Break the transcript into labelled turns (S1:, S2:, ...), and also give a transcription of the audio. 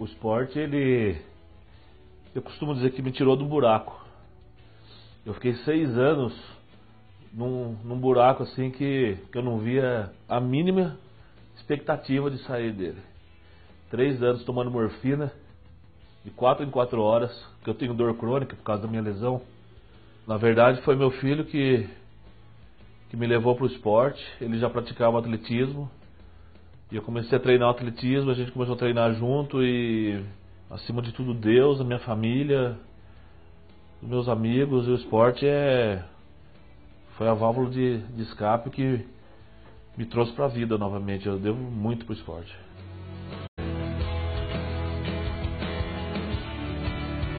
S1: o esporte, ele. Eu costumo dizer que me tirou do buraco. Eu fiquei seis anos num, num buraco assim que, que eu não via a mínima expectativa de sair dele. Três anos tomando morfina, de quatro em quatro horas, que eu tenho dor crônica por causa da minha lesão. Na verdade, foi meu filho que, que me levou para o esporte. Ele já praticava atletismo. E eu comecei a treinar atletismo, a gente começou a treinar junto e, acima de tudo, Deus, a minha família, os meus amigos e o esporte é foi a válvula de, de escape que me trouxe para a vida novamente. Eu devo muito para o esporte.